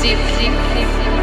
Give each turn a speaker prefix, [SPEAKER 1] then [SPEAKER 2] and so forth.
[SPEAKER 1] See. deep, deep, deep.